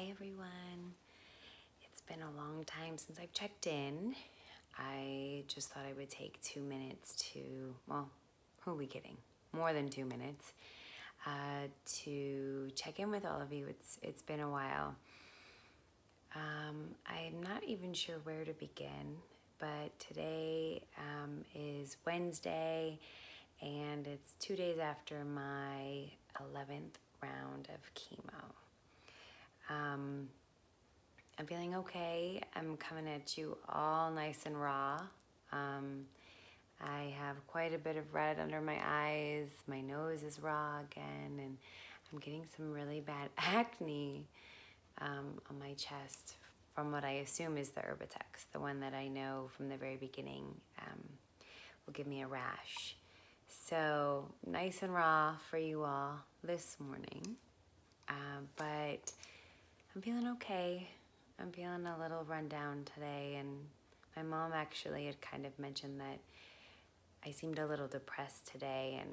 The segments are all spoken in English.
Hi everyone. It's been a long time since I've checked in. I just thought I would take two minutes to, well, who are we kidding? More than two minutes uh, to check in with all of you. It's it's been a while. Um, I'm not even sure where to begin, but today um, is Wednesday, and it's two days after my 11th round of chemo. Um, I'm feeling okay. I'm coming at you all nice and raw. Um, I have quite a bit of red under my eyes. My nose is raw again, and I'm getting some really bad acne um, on my chest from what I assume is the Erbitux, the one that I know from the very beginning um, will give me a rash. So nice and raw for you all this morning, uh, but I'm feeling okay. I'm feeling a little run down today, and my mom actually had kind of mentioned that I seemed a little depressed today, and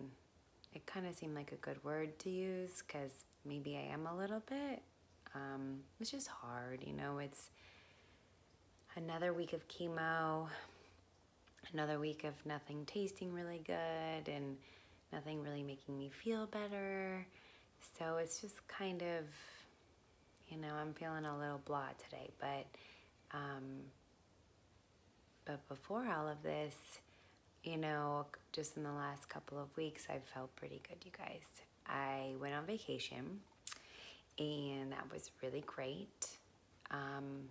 it kind of seemed like a good word to use because maybe I am a little bit. Um, it's just hard, you know. It's another week of chemo, another week of nothing tasting really good, and nothing really making me feel better. So it's just kind of, you know, I'm feeling a little blah today, but um, but before all of this, you know, just in the last couple of weeks, I've felt pretty good, you guys. I went on vacation and that was really great. Um,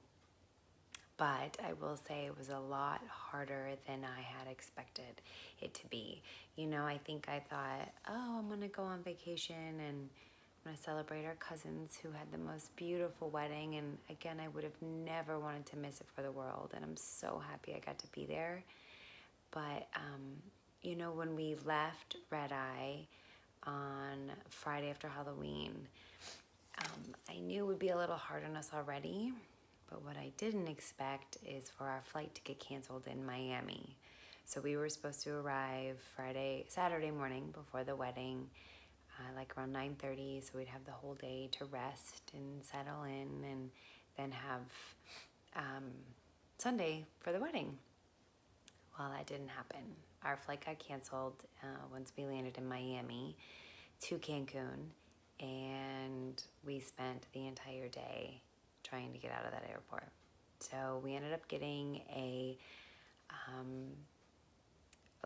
but I will say it was a lot harder than I had expected it to be. You know, I think I thought, oh, I'm gonna go on vacation and Gonna celebrate our cousins who had the most beautiful wedding. And again, I would have never wanted to miss it for the world. And I'm so happy I got to be there. But, um, you know, when we left Red Eye on Friday after Halloween, um, I knew it would be a little hard on us already. But what I didn't expect is for our flight to get canceled in Miami. So we were supposed to arrive Friday, Saturday morning before the wedding, uh, like around 9:30. So we'd have the whole day to rest and settle in, and then have um, Sunday for the wedding. Well, that didn't happen. Our flight got canceled uh, once we landed in Miami to Cancun, and we spent the entire day trying to get out of that airport. So we ended up getting a, um,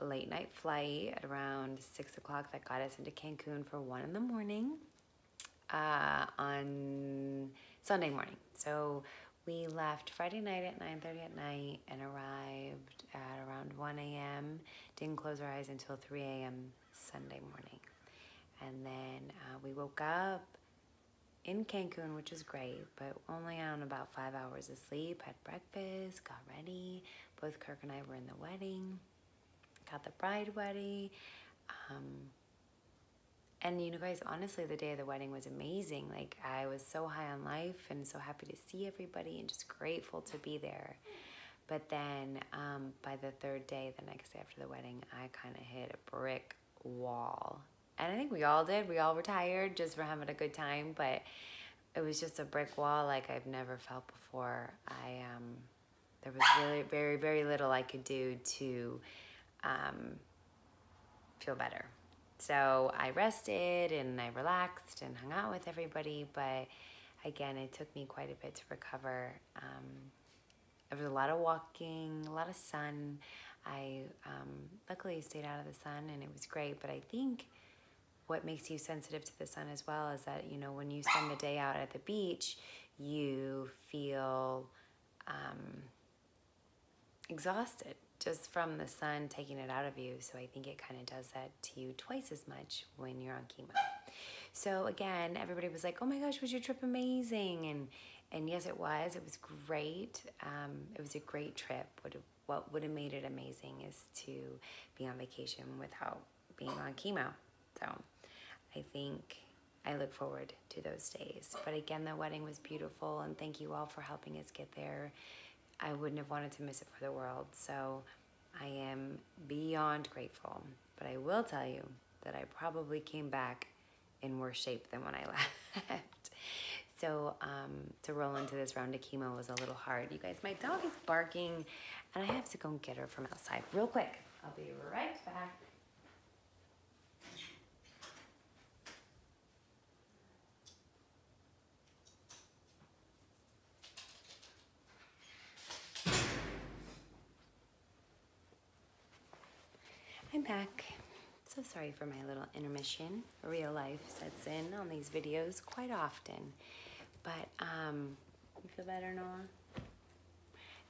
late night flight at around six o'clock that got us into Cancun for one in the morning uh, on Sunday morning. So we left Friday night at 9.30 at night and arrived at around 1 a.m. Didn't close our eyes until 3 a.m. Sunday morning. And then uh, we woke up in Cancun, which is great, but only on about five hours of sleep. Had breakfast, got ready. Both Kirk and I were in the wedding. Got the bride ready. Um, and you know, guys, honestly, the day of the wedding was amazing. Like, I was so high on life and so happy to see everybody and just grateful to be there. But then um, by the third day, the next day after the wedding, I kind of hit a brick wall. And I think we all did. We all were tired just for having a good time, but it was just a brick wall like I've never felt before. I um, there was really very very little I could do to um, feel better. So I rested and I relaxed and hung out with everybody, but again, it took me quite a bit to recover. Um, there was a lot of walking, a lot of sun. I um, luckily stayed out of the sun and it was great, but I think what makes you sensitive to the sun as well is that, you know, when you spend the day out at the beach, you feel um, exhausted just from the sun taking it out of you. So I think it kind of does that to you twice as much when you're on chemo. So again, everybody was like, "Oh my gosh, was your trip amazing?" And and yes, it was. It was great. Um, it was a great trip. What what would have made it amazing is to be on vacation without being on chemo. So I think I look forward to those days. But again, the wedding was beautiful, and thank you all for helping us get there. I wouldn't have wanted to miss it for the world. So I am beyond grateful. But I will tell you that I probably came back in worse shape than when I left. So um, to roll into this round of chemo was a little hard. You guys, my dog is barking, and I have to go and get her from outside real quick. I'll be right back. I'm back. So sorry for my little intermission. Real life sets in on these videos quite often. But, um, you feel better, Noah?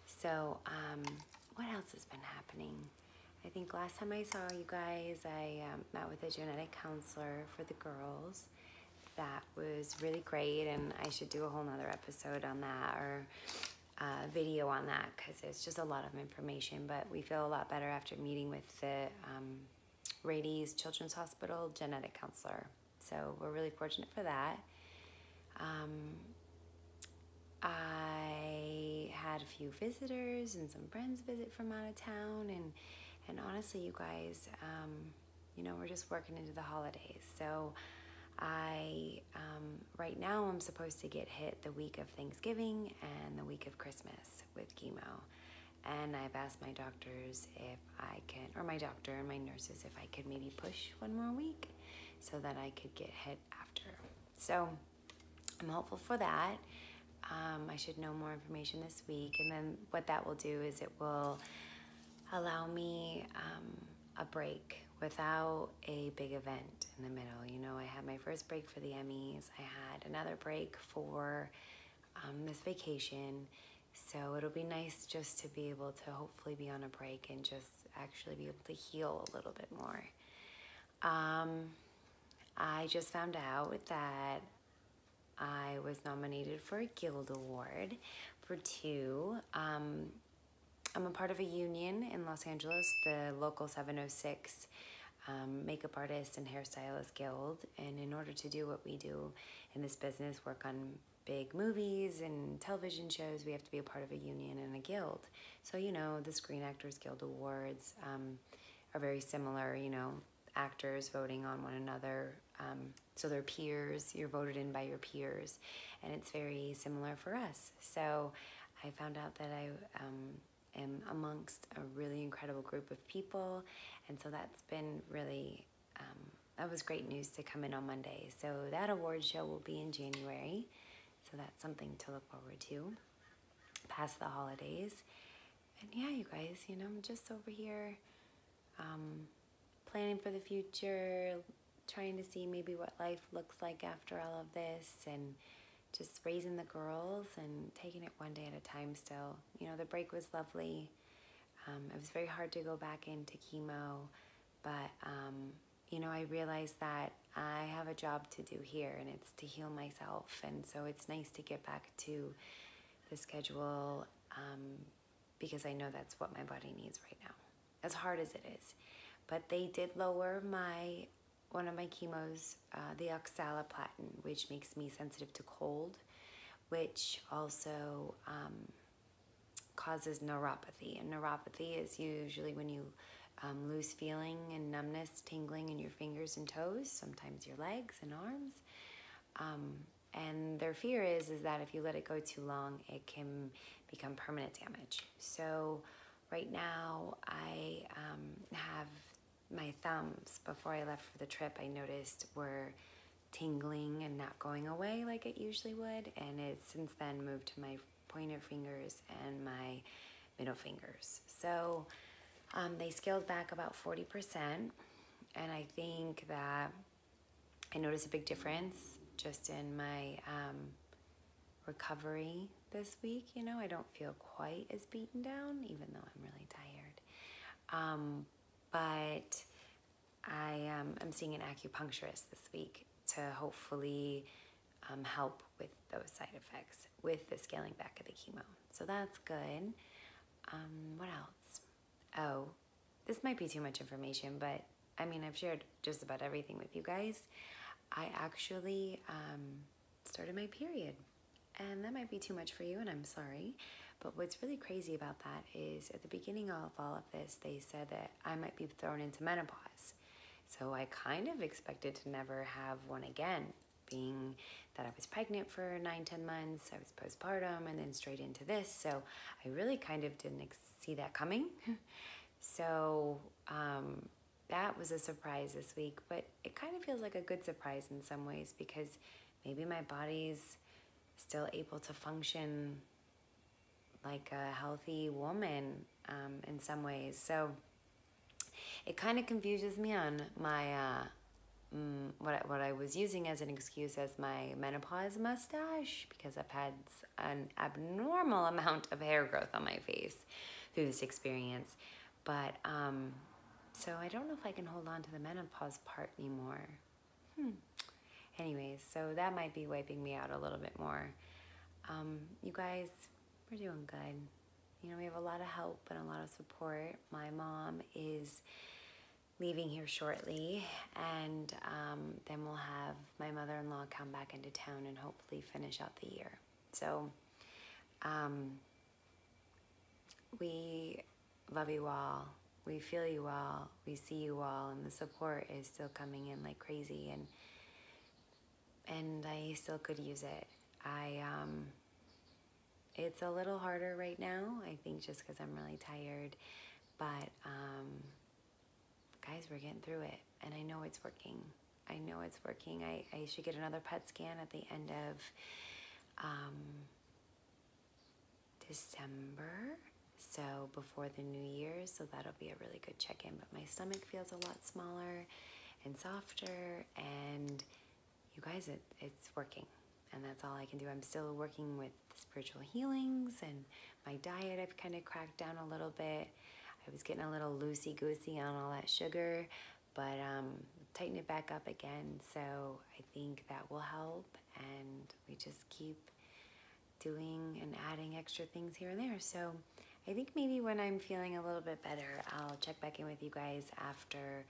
So, um, what else has been happening? I think last time I saw you guys, I um, met with a genetic counselor for the girls. That was really great, and I should do a whole nother episode on that or uh, video on that because it's just a lot of information. But we feel a lot better after meeting with the um, Rady's Children's Hospital genetic counselor. So we're really fortunate for that. Um, I had a few visitors and some friends visit from out of town, and and honestly, you guys, um, you know, we're just working into the holidays. So I um, right now I'm supposed to get hit the week of Thanksgiving and the week of Christmas with chemo. And I've asked my doctors if I can, or my doctor and my nurses, if I could maybe push one more week so that I could get hit after. So I'm hopeful for that. Um, I should know more information this week. And then what that will do is it will allow me um, a break without a big event in the middle. You know, I had my first break for the Emmys, I had another break for um, this vacation. So it'll be nice just to be able to hopefully be on a break and just actually be able to heal a little bit more. Um, I just found out that I was nominated for a Guild Award for two. Um, I'm a part of a union in Los Angeles, the local 706 um, Makeup Artist and Hairstylist Guild. And in order to do what we do in this business, work on big movies and television shows, we have to be a part of a union and a guild. So, you know, the Screen Actors Guild Awards um, are very similar, you know, actors voting on one another. Um, so they're peers, you're voted in by your peers, and it's very similar for us. So I found out that I um, am amongst a really incredible group of people, and so that's been really. Um, that was great news to come in on Monday. So that award show will be in January. So that's something to look forward to past the holidays. And yeah, you guys, you know, I'm just over here um, planning for the future, trying to see maybe what life looks like after all of this, and just raising the girls and taking it one day at a time still. You know, the break was lovely. Um, it was very hard to go back into chemo, but, um, you know, I realized that I have a job to do here and it's to heal myself. And so it's nice to get back to the schedule um, because I know that's what my body needs right now, as hard as it is. But they did lower my one of my chemos, uh, the oxaliplatin, which makes me sensitive to cold, which also um, causes neuropathy. And neuropathy is usually when you um, lose feeling and numbness, tingling in your fingers and toes, sometimes your legs and arms. Um, and their fear is is that if you let it go too long, it can become permanent damage. So right now, I um, have my thumbs before I left for the trip, I noticed were tingling and not going away like it usually would. And it's since then moved to my pointer fingers and my middle fingers. So um, they scaled back about 40%. And I think that I noticed a big difference just in my um, recovery this week. You know, I don't feel quite as beaten down, even though I'm really tired. Um, but I um, am seeing an acupuncturist this week to hopefully um, help with those side effects with the scaling back of the chemo. So that's good. Um, what else? Oh, this might be too much information, but I mean, I've shared just about everything with you guys. I actually um, started my period, and that might be too much for you, and I'm sorry. But what's really crazy about that is at the beginning of all of this, they said that I might be thrown into menopause. So I kind of expected to never have one again being that I was pregnant for nine, ten months. I was postpartum and then straight into this. So I really kind of didn't ex- see that coming. so um, that was a surprise this week, but it kind of feels like a good surprise in some ways because maybe my body's still able to function like a healthy woman um, in some ways. So it kind of confuses me on my uh, mm, what I, what I was using as an excuse as my menopause mustache because I've had an abnormal amount of hair growth on my face through this experience. But um, so I don't know if I can hold on to the menopause part anymore. Hmm. Anyways, so that might be wiping me out a little bit more. Um, you guys, we're doing good. You know, we have a lot of help and a lot of support. My mom is leaving here shortly, and um, then we'll have my mother in law come back into town and hopefully finish out the year. So, um, we love you all. We feel you all. We see you all, and the support is still coming in like crazy. And and I still could use it. I um, it's a little harder right now. I think just because I'm really tired, but um, guys, we're getting through it, and I know it's working. I know it's working. I, I should get another PET scan at the end of um, December so before the new year so that'll be a really good check-in but my stomach feels a lot smaller and softer and you guys it, it's working and that's all i can do. I'm still working with spiritual healings and my diet i've kind of cracked down a little bit. I was getting a little loosey goosey on all that sugar but um, tighten it back up again. So i think that will help and we just keep doing and adding extra things here and there. So I think maybe when I'm feeling a little bit better, I'll check back in with you guys after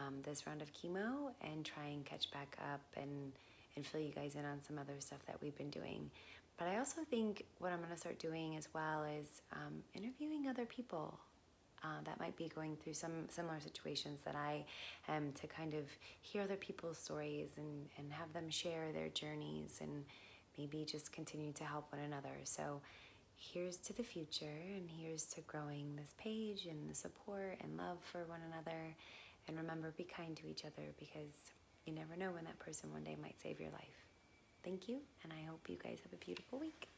um, this round of chemo and try and catch back up and, and fill you guys in on some other stuff that we've been doing. But I also think what I'm going to start doing as well is um, interviewing other people uh, that might be going through some similar situations that I am to kind of hear other people's stories and, and have them share their journeys and maybe just continue to help one another. So here's to the future and here's to growing this page and the support and love for one another. And remember, be kind to each other because you never know when that person one day might save your life. Thank you, and I hope you guys have a beautiful week.